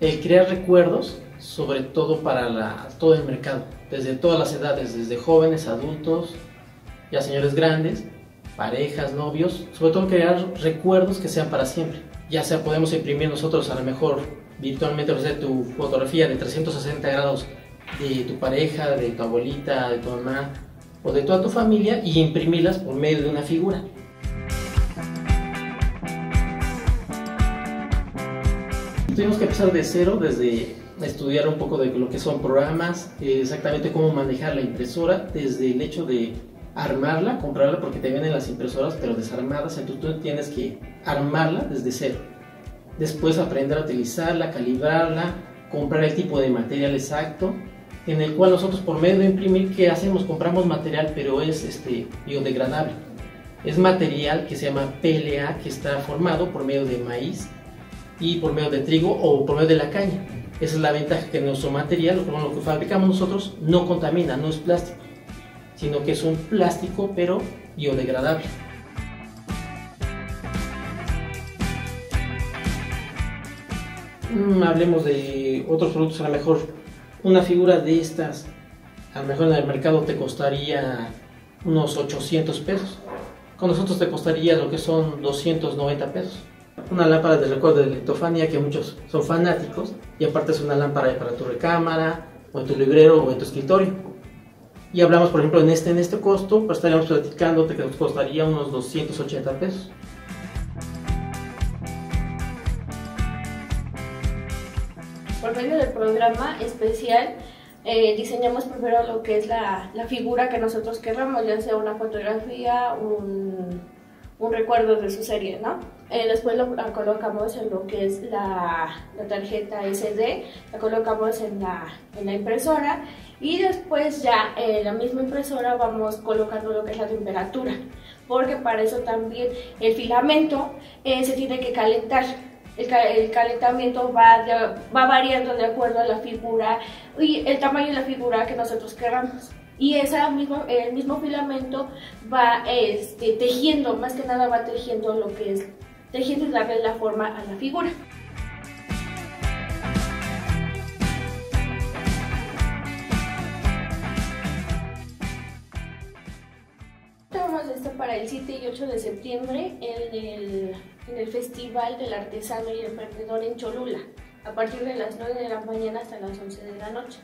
el crear recuerdos, sobre todo para todo el mercado, desde todas las edades, desde jóvenes, adultos, ya señores grandes, parejas, novios, sobre todo crear recuerdos que sean para siempre. Ya sea podemos imprimir nosotros a lo mejor virtualmente ofrecer tu fotografía de 360 grados de tu pareja, de tu abuelita, de tu mamá o de toda tu familia y imprimirlas por medio de una figura. Tuvimos que empezar de cero, desde estudiar un poco de lo que son programas, exactamente cómo manejar la impresora, desde el hecho de armarla, comprarla porque te vienen las impresoras pero desarmadas, entonces tú tienes que armarla desde cero. Después aprender a utilizarla, calibrarla, comprar el tipo de material exacto, en el cual nosotros por medio de imprimir, ¿qué hacemos? Compramos material pero es este, biodegradable. Es material que se llama PLA, que está formado por medio de maíz y por medio de trigo o por medio de la caña. Esa es la ventaja que nuestro material, lo que fabricamos nosotros, no contamina, no es plástico sino que es un plástico pero biodegradable. Mm, hablemos de otros productos, a lo mejor una figura de estas, a lo mejor en el mercado te costaría unos 800 pesos. Con nosotros te costaría lo que son 290 pesos. Una lámpara de recuerdo de litofania que muchos son fanáticos y aparte es una lámpara para tu recámara o en tu librero o en tu escritorio y hablamos, por ejemplo, en este, en este costo, pues estaríamos platicando que nos costaría unos 280 pesos. Por medio del programa especial, eh, diseñamos primero lo que es la, la, figura que nosotros queramos, ya sea una fotografía, un, un recuerdo de su serie, ¿no? Eh, después lo colocamos en lo que es la, la, tarjeta SD, la colocamos en la, en la impresora y después ya en la misma impresora vamos colocando lo que es la temperatura, porque para eso también el filamento eh, se tiene que calentar. El, el, calentamiento va, va variando de acuerdo a la figura y el tamaño de la figura que nosotros queramos y esa mismo, el mismo filamento va este, tejiendo, más que nada va tejiendo lo que es, tejiendo y darle la forma a la figura. Estamos esto para el 7 y 8 de septiembre en el, en el Festival del Artesano y Emprendedor en Cholula, a partir de las 9 de la mañana hasta las 11 de la noche.